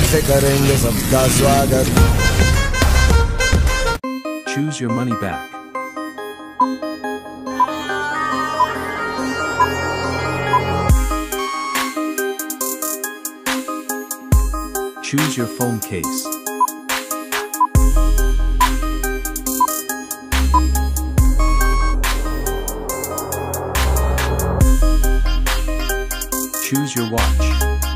से करेंगे सबका स्वागत Choose your money back. Choose your phone case. Choose your watch.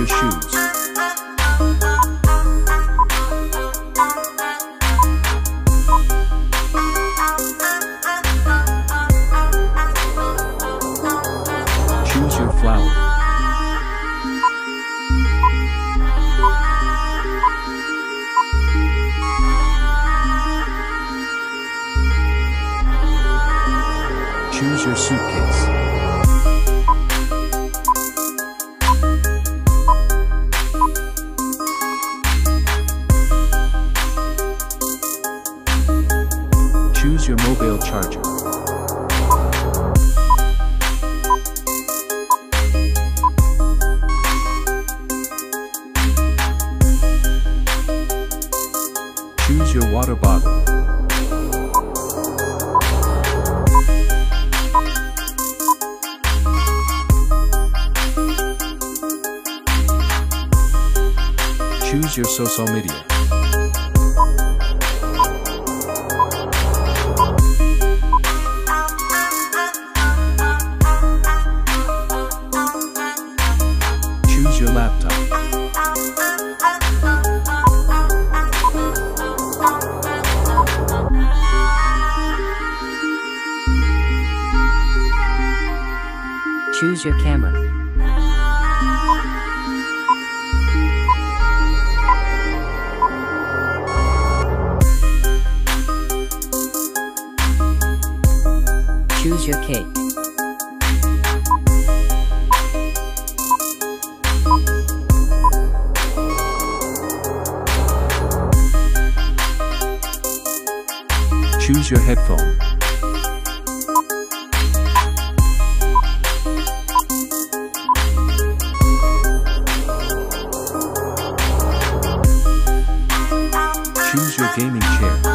Your shoes. Choose your flower. Choose your suitcase. Your mobile charger. Choose your water bottle. Choose your social media. Your laptop. Choose your camera. Choose your cake. Choose your headphone. Choose your gaming chair.